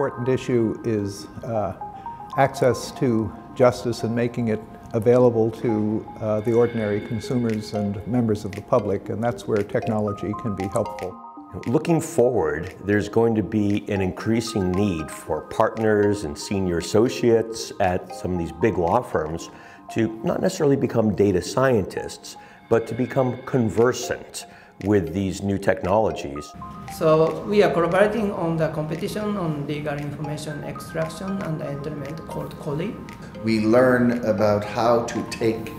important issue is uh, access to justice and making it available to uh, the ordinary consumers and members of the public, and that's where technology can be helpful. Looking forward, there's going to be an increasing need for partners and senior associates at some of these big law firms to not necessarily become data scientists, but to become conversant with these new technologies. So we are collaborating on the competition on legal information extraction and entailment called COLIEE. We learn about how to take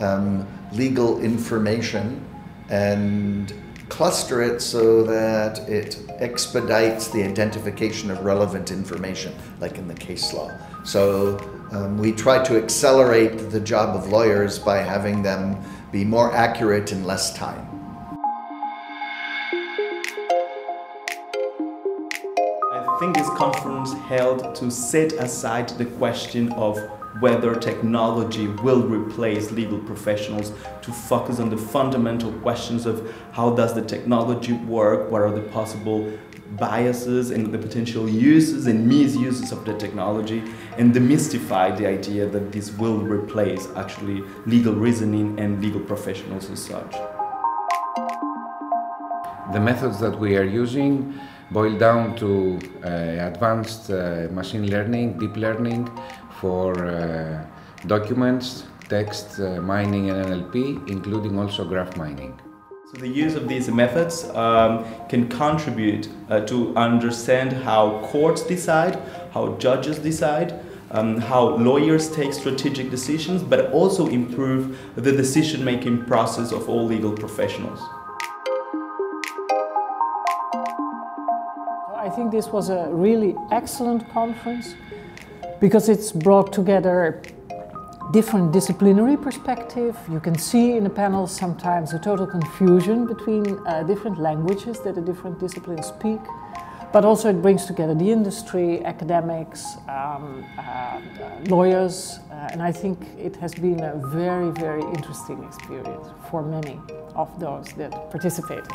um, legal information and cluster it so that it expedites the identification of relevant information, like in the case law. So um, we try to accelerate the job of lawyers by having them be more accurate in less time. I think this conference held to set aside the question of whether technology will replace legal professionals to focus on the fundamental questions of how does the technology work, what are the possible biases and the potential uses and misuses of the technology and demystify the idea that this will replace actually legal reasoning and legal professionals as such. The methods that we are using boil down to uh, advanced uh, machine learning, deep learning, for uh, documents, text uh, mining and NLP, including also graph mining. So the use of these methods um, can contribute uh, to understand how courts decide, how judges decide, um, how lawyers take strategic decisions, but also improve the decision-making process of all legal professionals. I think this was a really excellent conference because it's brought together different disciplinary perspective. You can see in the panels sometimes a total confusion between uh, different languages that the different disciplines speak. But also it brings together the industry, academics, um, uh, lawyers, uh, and I think it has been a very, very interesting experience for many of those that participated.